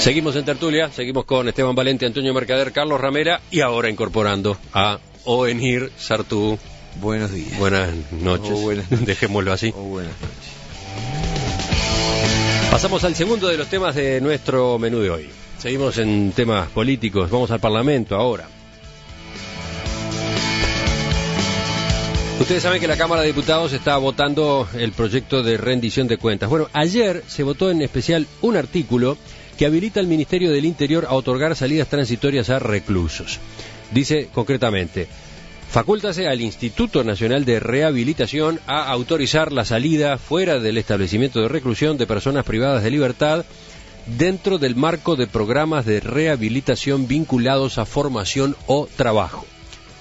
Seguimos en tertulia, seguimos con Esteban Valente, Antonio Mercader, Carlos Ramera y ahora incorporando a Oenir Sartú. Buenos días. Buenas noches. O buenas noches. Dejémoslo así. Oh, buenas noches. Pasamos al segundo de los temas de nuestro menú de hoy. Seguimos en temas políticos, vamos al Parlamento ahora. Ustedes saben que la Cámara de Diputados está votando el proyecto de rendición de cuentas. Bueno, ayer se votó en especial un artículo que habilita al Ministerio del Interior a otorgar salidas transitorias a reclusos. Dice concretamente, facultase al Instituto Nacional de Rehabilitación a autorizar la salida fuera del establecimiento de reclusión de personas privadas de libertad dentro del marco de programas de rehabilitación vinculados a formación o trabajo.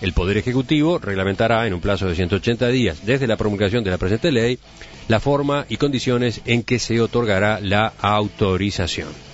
El Poder Ejecutivo reglamentará en un plazo de 180 días desde la promulgación de la presente ley la forma y condiciones en que se otorgará la autorización.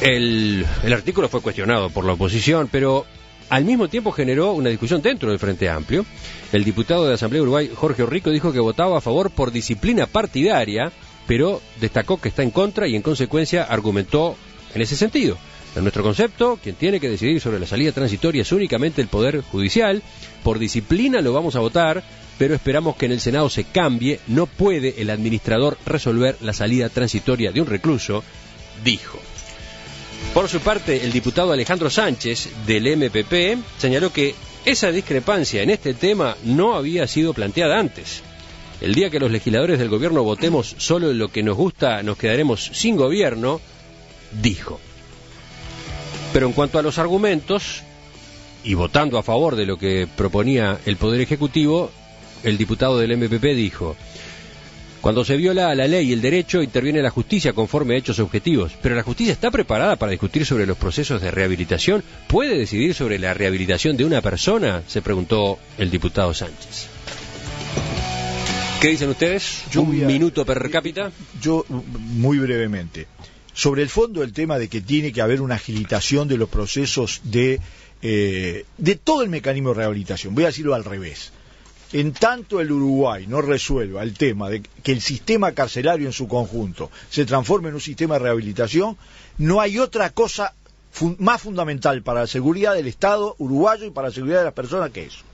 El, artículo fue cuestionado por la oposición, pero al mismo tiempo generó una discusión dentro del Frente Amplio. El diputado de la Asamblea de Uruguay, Jorge Rico, dijo que votaba a favor por disciplina partidaria, pero destacó que está en contra y en consecuencia argumentó en ese sentido. En nuestro concepto, quien tiene que decidir sobre la salida transitoria es únicamente el Poder Judicial. Por disciplina lo vamos a votar, pero esperamos que en el Senado se cambie. No puede el administrador resolver la salida transitoria de un recluso, dijo. Por su parte, el diputado Alejandro Sánchez del MPP señaló que esa discrepancia en este tema no había sido planteada antes. El día que los legisladores del gobierno votemos solo en lo que nos gusta, nos quedaremos sin gobierno, dijo. Pero en cuanto a los argumentos, y votando a favor de lo que proponía el Poder Ejecutivo, el diputado del MPP dijo, cuando se viola la ley y el derecho, interviene la justicia conforme a hechos objetivos. Pero la justicia está preparada para discutir sobre los procesos de rehabilitación. ¿Puede decidir sobre la rehabilitación de una persona? Se preguntó el diputado Sánchez. ¿Qué dicen ustedes? Yo Un a- minuto per cápita. Yo, muy brevemente, sobre el fondo del tema de que tiene que haber una agilitación de los procesos de, eh, de todo el mecanismo de rehabilitación. Voy a decirlo al revés. En tanto el Uruguay no resuelva el tema de que el sistema carcelario en su conjunto se transforme en un sistema de rehabilitación, no hay otra cosa más fundamental para la seguridad del Estado uruguayo y para la seguridad de las personas que eso.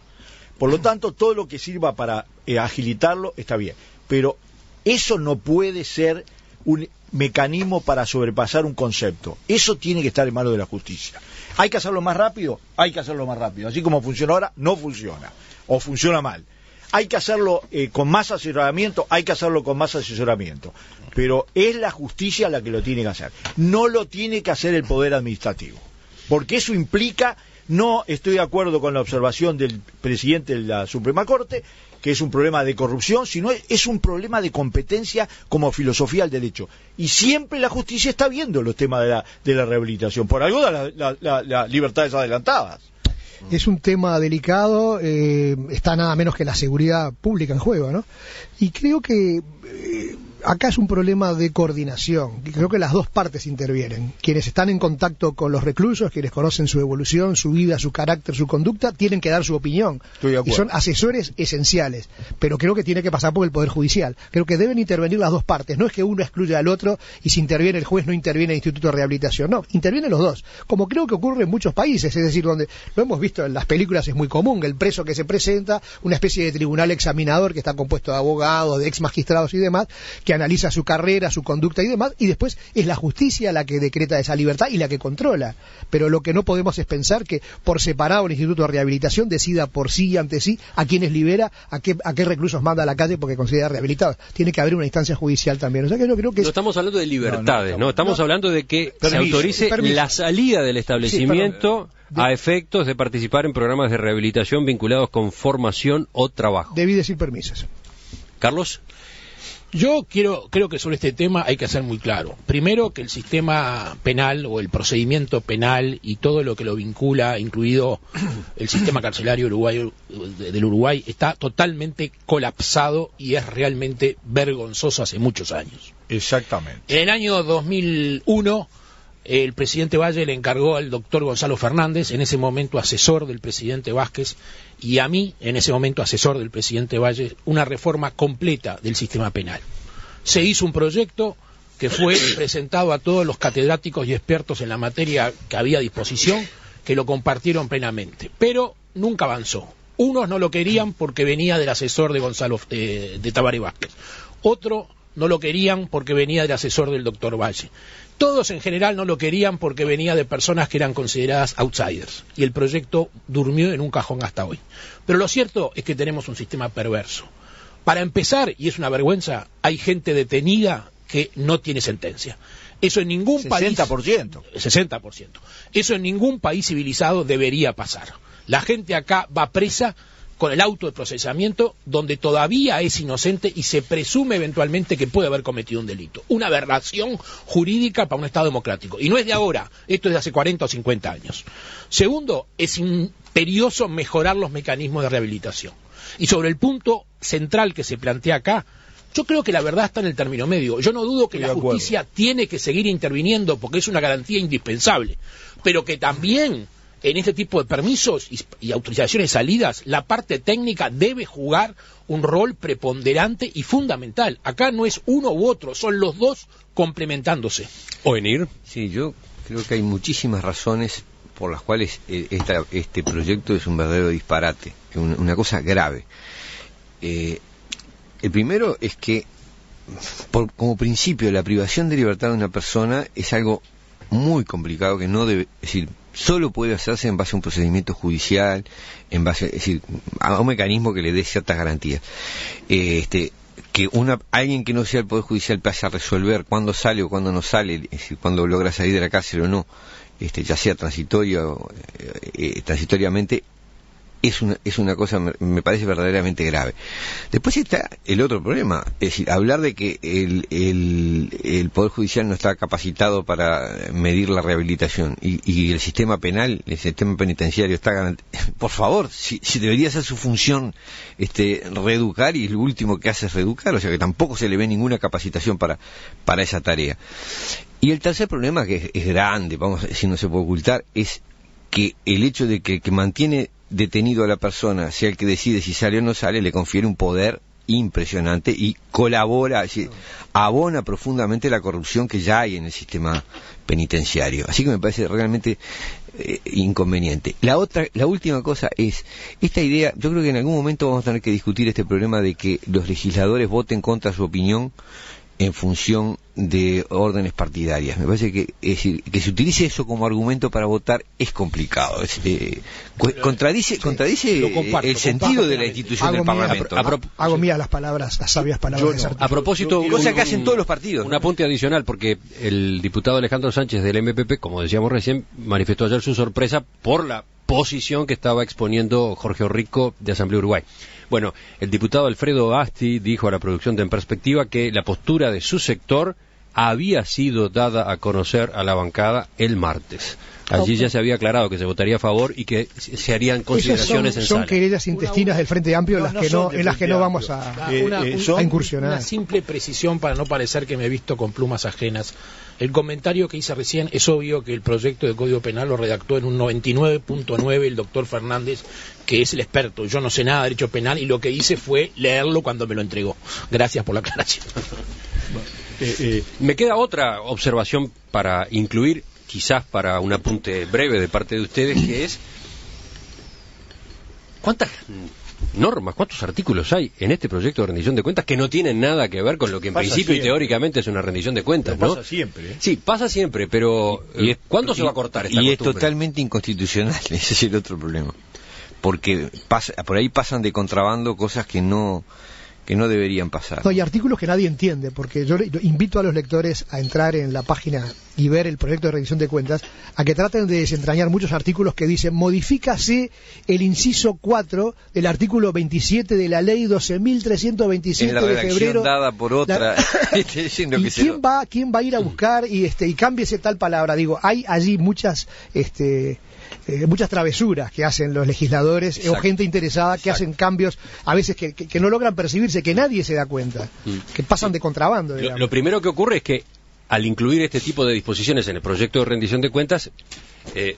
Por lo tanto, todo lo que sirva para eh, agilitarlo está bien. Pero eso no puede ser un mecanismo para sobrepasar un concepto. Eso tiene que estar en manos de la justicia. ¿Hay que hacerlo más rápido? Hay que hacerlo más rápido. Así como funciona ahora, no funciona. O funciona mal. Hay que hacerlo eh, con más asesoramiento, hay que hacerlo con más asesoramiento. Pero es la justicia la que lo tiene que hacer. No lo tiene que hacer el Poder Administrativo. Porque eso implica, no estoy de acuerdo con la observación del presidente de la Suprema Corte, que es un problema de corrupción, sino es- un problema de competencia como filosofía del derecho. Y siempre la justicia está viendo los temas de la, de la rehabilitación. Por algo las libertades adelantadas. Es un tema delicado, eh, está nada menos que la seguridad pública en juego, ¿no? Y creo que eh, acá es un problema de coordinación. Creo que las dos partes intervienen. Quienes están en contacto con los reclusos, quienes conocen su evolución, su vida, su carácter, su conducta, tienen que dar su opinión. Estoy de y son asesores esenciales. Pero creo que tiene que pasar por el Poder Judicial. Creo que deben intervenir las dos partes. No es que uno excluya al otro y si interviene el juez no interviene el Instituto de Rehabilitación. No, intervienen los dos. Como creo que ocurre en muchos países. Es decir, donde lo hemos visto en las películas es muy común. El preso que se presenta, una especie de tribunal examinador que está compuesto de abogados, de ex magistrados y demás, que analiza su carrera, su conducta y demás, y después es la justicia la que decreta esa libertad y la que controla. Pero lo que no podemos es pensar que por separado el Instituto de Rehabilitación decida por sí y ante sí a quiénes libera, a qué, a qué reclusos manda a la calle porque considera rehabilitados. Tiene que haber una instancia judicial también. O sea que yo creo que No es estamos hablando de libertades, ¿no? no, Estamos hablando de que se autorice permiso. la salida del establecimiento Sí, a efectos de participar en programas de rehabilitación vinculados con formación o trabajo. debí decir permisos. Carlos, Yo quiero, creo que sobre este tema hay que ser muy claro. Primero, que el sistema penal o el procedimiento penal y todo lo que lo vincula, incluido el sistema carcelario uruguayo, de- del Uruguay, está totalmente colapsado y es realmente vergonzoso hace muchos años. Exactamente. En el año 2001, el presidente Valle le encargó al doctor Gonzalo Fernández, en ese momento asesor del presidente Vázquez, y a mí, en ese momento asesor del presidente Valle, una reforma completa del sistema penal. Se hizo un proyecto, que fue presentado a todos los catedráticos y expertos en la materia que había a disposición, que lo compartieron plenamente, pero nunca avanzó. Unos no lo querían porque venía del asesor de Gonzalo eh, de Tabaré Vázquez. Otro no lo querían porque venía del asesor del doctor Valle. Todos en general no lo querían porque venía de personas que eran consideradas outsiders. Y el proyecto durmió en un cajón hasta hoy. Pero lo cierto es que tenemos un sistema perverso. Para empezar, y es una vergüenza, hay gente detenida que no tiene sentencia. Eso en ningún 60%. país. 60%. Eso en ningún país civilizado debería pasar. La gente acá va presa con el auto de procesamiento donde todavía es inocente y se presume eventualmente que puede haber cometido un delito. Una aberración jurídica para un Estado democrático. Y no es de ahora, esto es de hace 40 o 50 años. Segundo, es imperioso mejorar los mecanismos de rehabilitación. Y sobre el punto central que se plantea acá, yo creo que la verdad está en el término medio. Yo no dudo que Estoy la justicia tiene que seguir interviniendo porque es una garantía indispensable, pero que también en este tipo de permisos y, y autorizaciones salidas, la parte técnica debe jugar un rol preponderante y fundamental. Acá no es uno u otro, son los dos complementándose. ¿O en ir? Sí, yo creo que hay muchísimas razones por las cuales eh, esta- este proyecto es un verdadero disparate, una, una cosa grave. Eh, el primero es que, por- como principio, la privación de libertad de una persona es algo muy complicado que no debe, es decir, solo puede hacerse en base a un procedimiento judicial, en base, es decir, a un mecanismo que le dé ciertas garantías. Eh, este, que una, alguien que no sea el Poder Judicial pase a resolver cuándo sale o cuándo no sale, es decir, cuándo logra salir de la cárcel o no, este, ya sea transitorio, eh, eh, transitoriamente, es una, es una cosa, me, parece verdaderamente grave. Después está el otro problema, es decir, hablar de que el, el, el Poder Judicial no está capacitado para medir la rehabilitación y, y el sistema penal, el sistema penitenciario está Por favor, si, si debería ser su función este, reeducar y lo último que hace es reeducar, o sea que tampoco se le ve ninguna capacitación para, para esa tarea. Y el tercer problema, que es, grande, vamos decir, no se puede ocultar, es que el hecho de que que mantiene detenido a la persona sea el que decide si sale o no sale, le confiere un poder impresionante y colabora, abona profundamente la corrupción que ya hay en el sistema penitenciario. Así que me parece realmente eh, inconveniente. La otra, la última cosa es esta idea. Yo creo que en algún momento vamos a tener que discutir este problema de que los legisladores voten contra su opinión en función de órdenes partidarias. Me parece que, es decir, que se utilice eso como argumento para votar es complicado. Es, eh, contradice, contradice comparto, el sentido de la institución Hago del mía- Parlamento. Hago mía las palabras, las sabias palabras Yo. A propósito, Cosa un- que hacen todos los partidos. Un apunte adicional, porque el diputado Alejandro Sánchez del MPP, como decíamos recién, manifestó ayer su sorpresa por la posición que estaba exponiendo Jorge Rico de Asamblea Uruguay. Bueno, el diputado Alfredo Asti dijo a la producción de En Perspectiva que la postura de su sector había sido dada a conocer a la bancada el martes. Allí ya se había aclarado que se votaría a favor y que se harían Esas son, consideraciones en son sala. querellas intestinas del Frente Amplio No, las que no, en las que no vamos a, Eh, una, eh, un- son- a incursionar. una simple precisión para no parecer que me he visto con plumas ajenas. El comentario que hice recién es obvio que el proyecto de Código Penal lo redactó en un 99.9 el doctor Fernández, que es el experto. Yo no sé nada de derecho penal y lo que hice fue leerlo cuando me lo entregó. Gracias por la aclaración. Eh, eh, Me queda otra observación para incluir, quizás para un apunte breve de parte de ustedes, que es cuántas normas, cuántos artículos hay en este proyecto de rendición de cuentas que no tienen nada que ver con lo que en Pasa principio y teóricamente es una rendición de cuentas, pero ¿no? pasa siempre. ¿eh? Sí, pasa siempre, pero Y eh, es- ¿cuándo se va a cortar esta Y es totalmente inconstitucional, ese es el otro problema. Porque pasa, por ahí pasan de contrabando cosas que no que no deberían pasar. No, artículos que nadie entiende, porque yo invito a los lectores a entrar en la página y ver el proyecto de rendición de cuentas, a que traten de desentrañar muchos artículos que dicen, modifícase el inciso 4 del artículo 27 de la ley 12.327 en la de febrero. dada por otra, diciendo ¿Y que se quién lo- va, quién va a ir a buscar y este y cámbiese tal palabra? Digo, hay allí muchas este eh, muchas travesuras que hacen los legisladores o gente interesada que Exacto. hacen cambios a veces que, que- que no logran percibirse, que nadie se da cuenta, Mm. que pasan de contrabando. Lo primero que ocurre es que al incluir este tipo de disposiciones en el proyecto de rendición de cuentas, eh,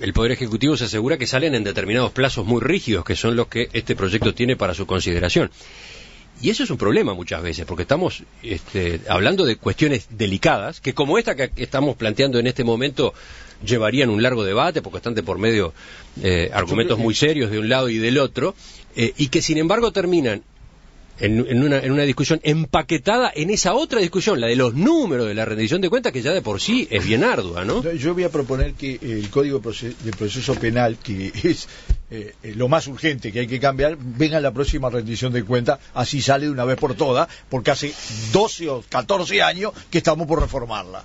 el Poder Ejecutivo se asegura que salen en determinados plazos muy rígidos, que son los que este proyecto tiene para su consideración. Y eso es un problema muchas veces, porque estamos este, hablando de cuestiones delicadas, que como esta que estamos planteando en este momento, llevarían un largo debate, porque están de por medio eh, argumentos muy serios de un lado y del otro, eh, y que sin embargo terminan en, una, en, una, discusión empaquetada en esa otra discusión, la de los números de la rendición de cuentas, que ya de por sí es bien ardua, ¿no? Yo voy a proponer que el Código de Proceso Penal, que es eh, eh, lo más urgente que hay que cambiar, venga la próxima rendición de cuentas, así sale de una vez por todas, porque hace 12 o 14 años que estamos por reformarla.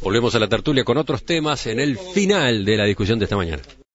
Volvemos a la tertulia con otros temas en el final de la discusión de esta mañana.